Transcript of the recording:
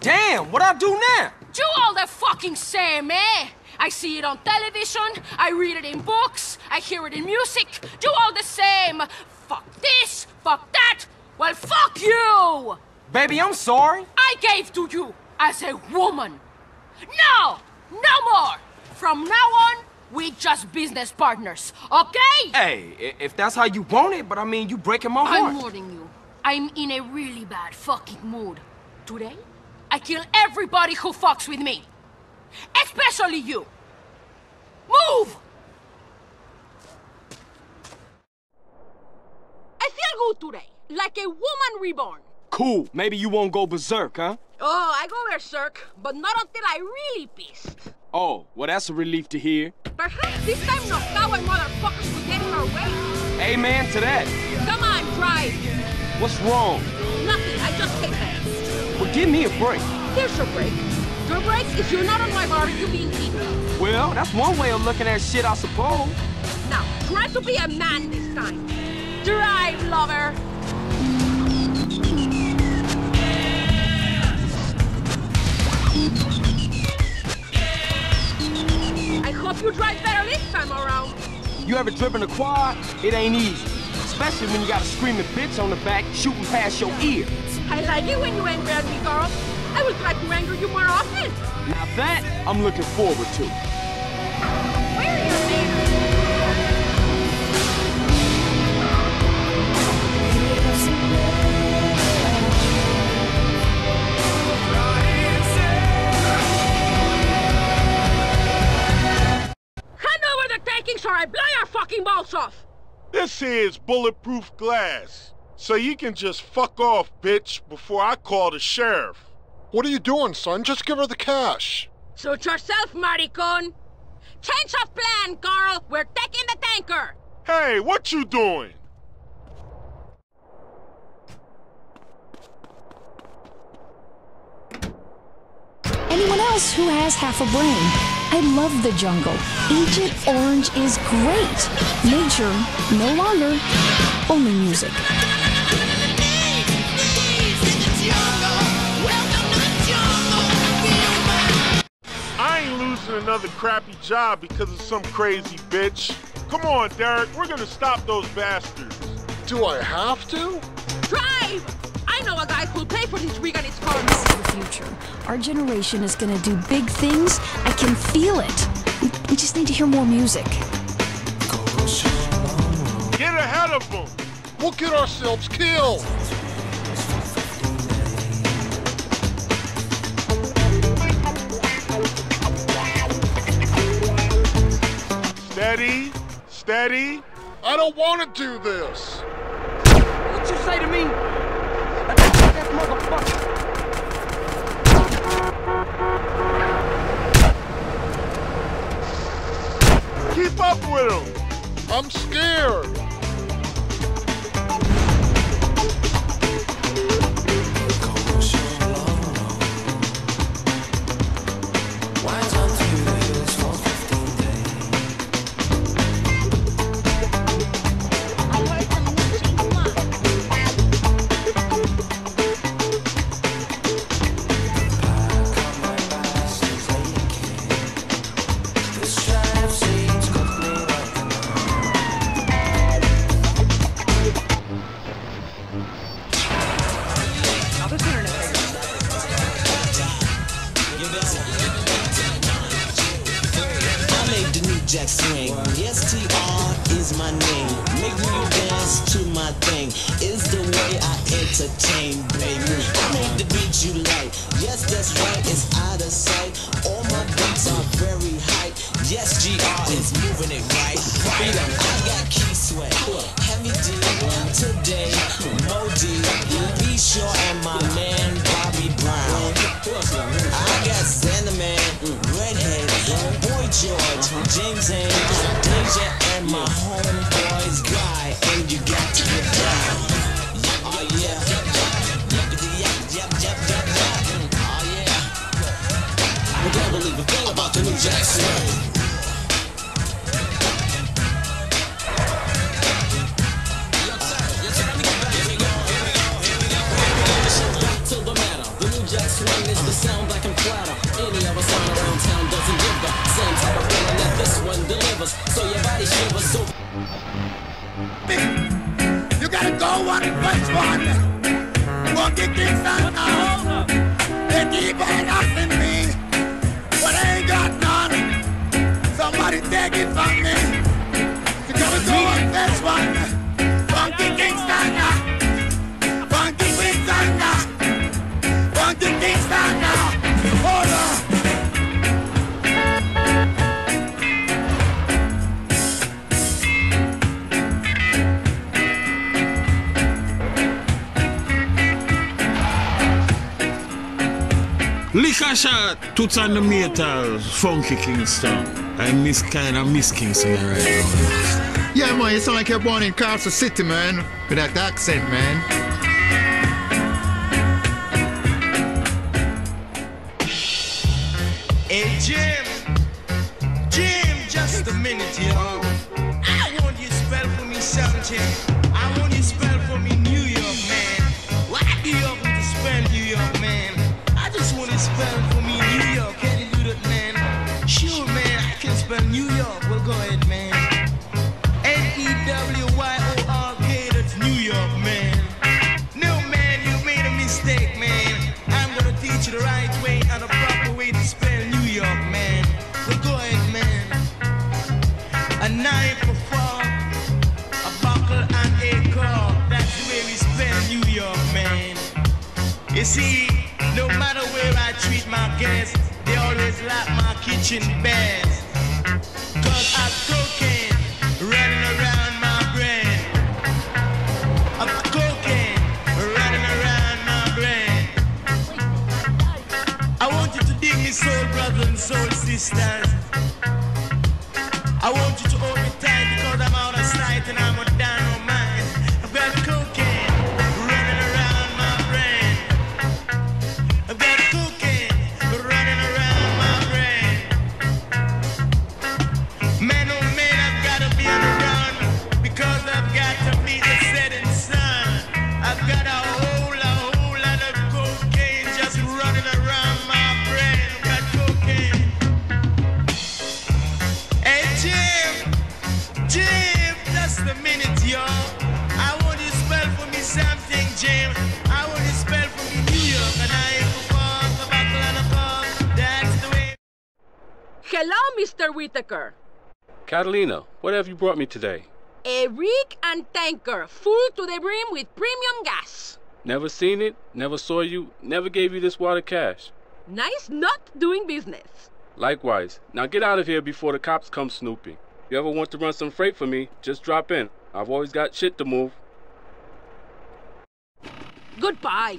Damn, what I do now? Do all the fucking same, eh? I see it on television, I read it in books, I hear it in music. Do all the same. Fuck this, fuck that. Well, fuck you! Baby, I'm sorry. I gave to you as a woman. No! No more! From now on, we just business partners, okay? Hey, if that's how you want it, but I mean, you breaking my heart. I'm warning you. I'm in a really bad fucking mood. Today, I kill everybody who fucks with me. Especially you. Move! I feel good today. Like a woman reborn. Cool. Maybe you won't go berserk, huh? Oh, I go berserk, but not until I really pissed. Oh, well, that's a relief to hear. Perhaps this time no coward motherfuckers will get in our way. Amen to that. Come on, drive. What's wrong? Give me a break. Here's your break. Your break is you're not on my barbecue being eaten. Well, that's one way of looking at shit, I suppose. Now, try to be a man this time. Drive, lover. I hope you drive better this time around. You ever driven a quad? It ain't easy. Especially when you got a screaming bitch on the back shooting past your ear. I like it when you angry at me, girl. I will try to anger you more often. Now that, I'm looking forward to. Where are your manners? Hand over the takings or I blow your fucking balls off! This is bulletproof glass. So you can just fuck off, bitch, before I call the sheriff. What are you doing, son? Just give her the cash. Suit yourself, maricon! Change of plan, Carl! We're taking the tanker! Hey, what you doing? Anyone else who has half a brain. I love the jungle. Agent Orange is great. Nature, no longer. Only music. Losing another crappy job because of some crazy bitch. Come on, Derek, we're gonna stop those bastards. Do I have to? Drive! I know a guy who'll pay for this rig and its car. This is the future. Our generation is gonna do big things. I can feel it. We, we just need to hear more music. Get ahead of them. We'll get ourselves killed. Steady, steady. I don't want to do this. What'd you say to me? Attack that motherfucker. Keep up with them. I'm scared. Entertain, baby. I make the beat you like. Yes, that's right. It's out of sight. All my beats are very high. Yes, GR is moving it right. 'em. I got key sweat. Heavy D today. Modi, Be Sure, swing is the sound like I'm clatter. Liquor shot, toots on the metal, funky Kingston. I miss kinda miss Kingston right now. Yeah, man, you sound like you're born in Castle City, man. With that accent, man. Hey Jim, Jim, just a minute, yo. I want you to spell for me something. New York. Well, go ahead, man. N E W Y O R K, that's New York, man. No, man, you made a mistake, man. I'm gonna teach you the right way and the proper way to spell New York, man. Well, go ahead, man. A knife, a fork, a buckle, and a cork. That's the way we spell New York, man. You see, no matter where I treat my guests, they always like my kitchen best. Hello, Mr. Whitaker. Catalina, what have you brought me today? A rig and tanker full to the brim with premium gas. Never seen it, never saw you, never gave you this water cash. Nice not doing business. Likewise. Now get out of here before the cops come snooping. If you ever want to run some freight for me, just drop in. I've always got shit to move. Goodbye.